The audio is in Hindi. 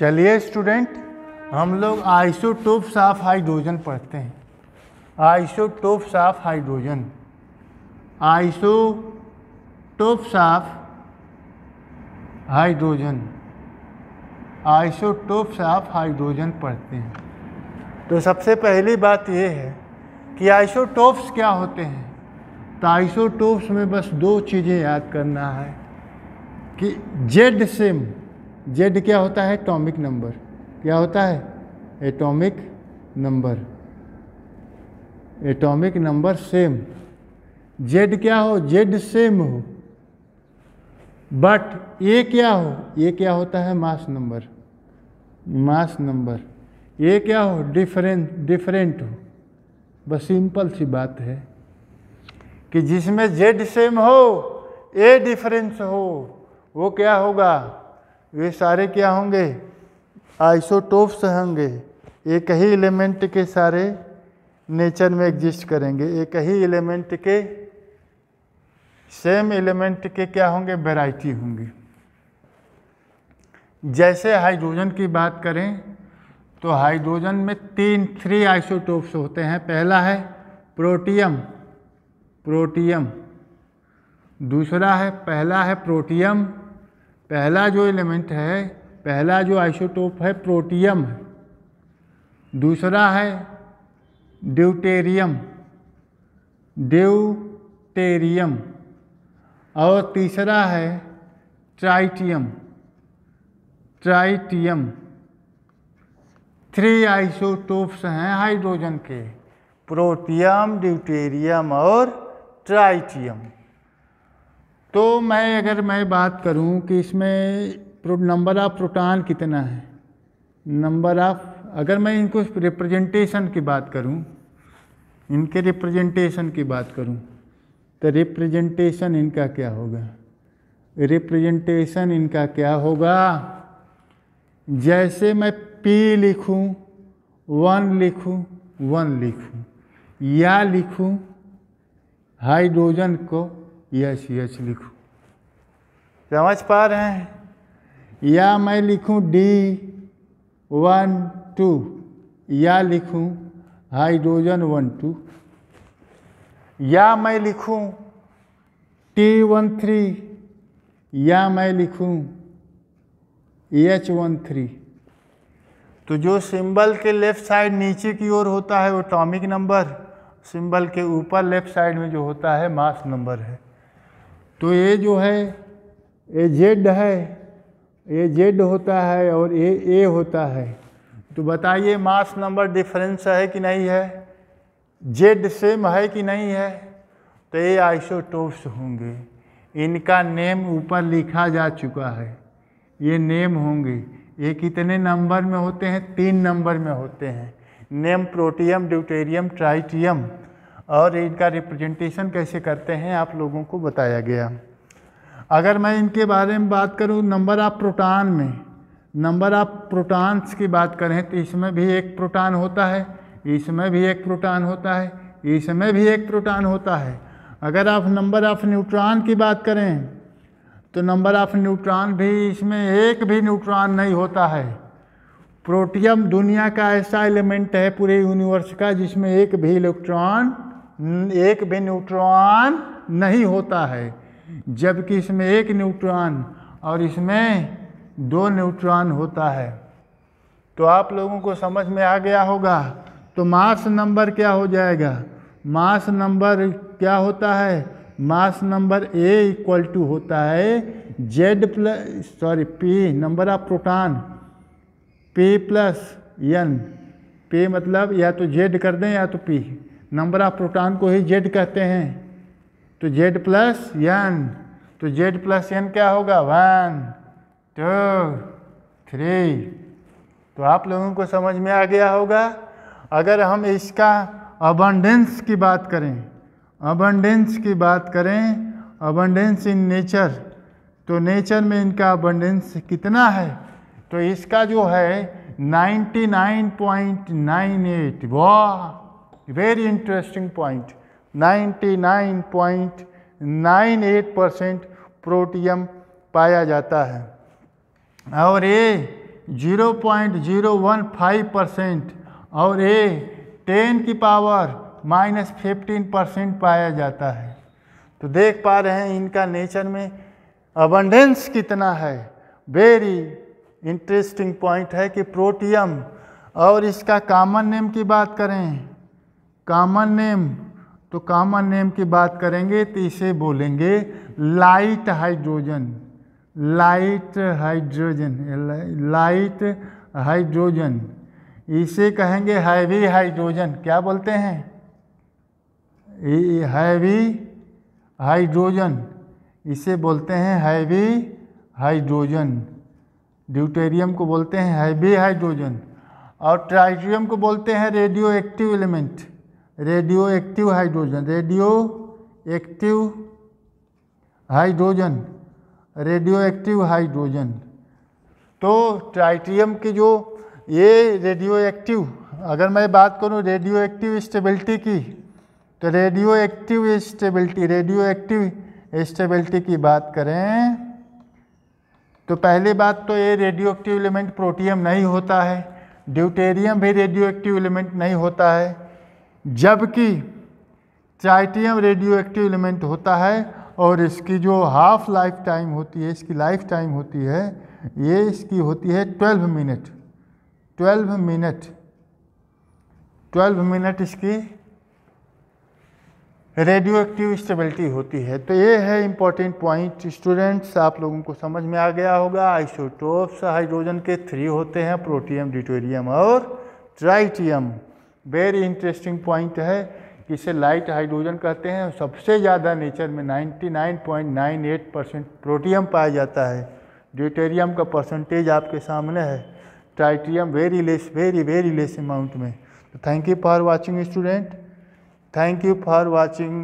चलिए स्टूडेंट हम लोग आइसोटोप्स ऑफ़ हाइड्रोजन पढ़ते हैं। Isotopes of hydrogen isotopes of hydrogen isotopes of hydrogen पढ़ते हैं। तो सबसे पहली बात यह है कि आइसोटोप्स क्या होते हैं? तो आइसोटोप्स में बस दो चीज़ें याद करना है कि जेड सेम जेड क्या होता है? एटॉमिक नंबर क्या होता है? Atomic number atomic number same Z क्या हो? जेड सेम हो. बट ये क्या हो? ये क्या होता है? मास नंबर मास नंबर ये क्या हो? डिफरेंट डिफरेंट हो. बस सिंपल सी बात है कि जिसमें जेड सेम हो ए डिफरेंस हो, वो क्या होगा? वे सारे क्या होंगे? आइसोटोप्स होंगे। एक ही एलिमेंट के सारे नेचर में एग्जिस्ट करेंगे। एक ही एलिमेंट के, सेम एलिमेंट के क्या होंगे? वैरायटी होंगी। जैसे हाइड्रोजन की बात करें तो हाइड्रोजन में तीन, थ्री आइसोटोप्स होते हैं। पहला है प्रोटियम प्रोटियम। दूसरा है, पहला है प्रोटियम। पहला जो एलिमेंट है, पहला जो आइसोटोप है, प्रोटियम है। दूसरा है ड्यूटेरियम। ड्यूटेरियम। और तीसरा है ट्राइटियम। ट्राइटियम। थ्री आइसोटोप्स हैं हाइड्रोजन के। प्रोटियम ड्यूटेरियम और ट्राइटियम तो मैं अगर मैं बात करूँ कि इसमें नंबर ऑफ़ प्रोटॉन कितना है? नंबर ऑफ़ अगर मैं इनको रिप्रेजेंटेशन की बात करूँ, इनके रिप्रेजेंटेशन की बात करूँ तो रिप्रेजेंटेशन इनका क्या होगा? रिप्रेजेंटेशन इनका क्या होगा? जैसे मैं पी लिखूं वन लिखूं वन लिखूं, या लिखूं हाइड्रोजन को एच एच लिखूं। समझ पा रहे हैं। या मैं लिखूं डी वन टू या लिखूं हाइड्रोजन वन टू। या मैं लिखूं टी वन थ्री या मैं लिखूं एच वन थ्री। तो जो सिंबल के लेफ़्ट साइड नीचे की ओर होता है वो टॉमिक नंबर सिंबल के ऊपर लेफ़्ट साइड में जो होता है मास नंबर है। तो ये जो है, ये जेड है, ये जेड होता है और ये ए होता है। तो बताइए मास नंबर डिफरेंस है कि नहीं है? जेड सेम है कि नहीं है? तो ये आइसोटोप्स होंगे। इनका नेम ऊपर लिखा जा चुका है। ये नेम होंगे। ये कितने नंबर में होते हैं? तीन नंबर में होते हैं। Name protium, deuterium, tritium. और इनका रिप्रेजेंटेशन कैसे करते हैं, आप लोगों को बताया गया। अगर मैं इनके बारे में बात करूँ नंबर ऑफ़ प्रोटॉन में नंबर ऑफ़ प्रोटॉन्स की बात करें तो इसमें भी एक प्रोटॉन होता है, इसमें भी एक प्रोटॉन होता है, इसमें भी एक प्रोटॉन होता है। अगर आप नंबर ऑफ़ न्यूट्रॉन की बात करें तो नंबर ऑफ़ न्यूट्रॉन भी इसमें एक भी न्यूट्रॉन नहीं होता है। प्रोटियम दुनिया का ऐसा एलिमेंट है, पूरे यूनिवर्स का, जिसमें एक भी इलेक्ट्रॉन एक भी न्यूट्रॉन नहीं होता है, जबकि इसमें एक न्यूट्रॉन और इसमें दो न्यूट्रॉन होता है। तो आप लोगों को समझ में आ गया होगा तो मास नंबर क्या हो जाएगा? मास नंबर क्या होता है? Mass number A equal to होता है Z plus, sorry P number of proton P plus N P मतलब या तो जेड कर दें या तो पी नंबर ऑफ़ प्रोटॉन को ही जेड कहते हैं। तो जेड प्लस एन तो जेड प्लस एन क्या होगा? One, two, three. तो आप लोगों को समझ में आ गया होगा। अगर हम इसका अबंडेंस की बात करें अबंडेंस की बात करें अबंडेंस इन नेचर तो नेचर में इनका अबंडेंस कितना है? तो इसका जो है 99.98 वाह! Very interesting point 99.98 percent protium पाया जाता है। और ये 0.015 परसेंट और ए 10 की पावर माइनस फिफ्टीन परसेंट पाया जाता है। तो देख पा रहे हैं इनका नेचर में अबंडेंस कितना है। वेरी इंटरेस्टिंग पॉइंट है कि प्रोटियम और इसका कॉमन नेम की बात करें। Common name. तो कॉमन नेम की बात करेंगे तो इसे बोलेंगे light hydrogen. Light hydrogen light hydrogen. इसे कहेंगे हैवी हाइड्रोजन। क्या बोलते हैं? Heavy hydrogen. इसे बोलते हैं हैवी हाइड्रोजन। ड्यूटेरियम को बोलते हैं हैवी हाइड्रोजन। और ट्राइट्रियम को बोलते हैं radio active element. Radio active hydrogen, radio active hydrogen, radio active hydrogen. तो ट्राइट्रियम की जो ये रेडियो एक्टिव, अगर मैं बात करूँ रेडियो एक्टिव स्टेबिलिटी की तो radio active stability, radio active stability की बात करें तो पहली बात तो ये रेडियो एक्टिव एलिमेंट प्रोटियम नहीं होता है, ड्यूटेरियम भी रेडियो एक्टिव एलिमेंट नहीं होता है। जबकि ट्राइटियम रेडियो एक्टिव एलिमेंट होता है और इसकी जो हाफ़ लाइफ टाइम होती है, इसकी लाइफ टाइम होती है, ये इसकी होती है 12 मिनट। 12 मिनट। 12 मिनट इसकी रेडियो एक्टिव स्टेबिलिटी होती है। तो ये है इंपॉर्टेंट पॉइंट। स्टूडेंट्स, आप लोगों को समझ में आ गया होगा, आइसोटोप्स, हाइड्रोजन के थ्री होते हैं प्रोटियम ड्यूटेरियम और ट्राइटियम वेरी इंटरेस्टिंग पॉइंट है कि इसे लाइट हाइड्रोजन कहते हैं सबसे ज़्यादा नेचर में 99.98 परसेंट प्रोटियम पाया जाता है। ड्यूटेरियम का परसेंटेज आपके सामने है। Tritium very less very very less amount में। तो thank you for watching student thank you for watching.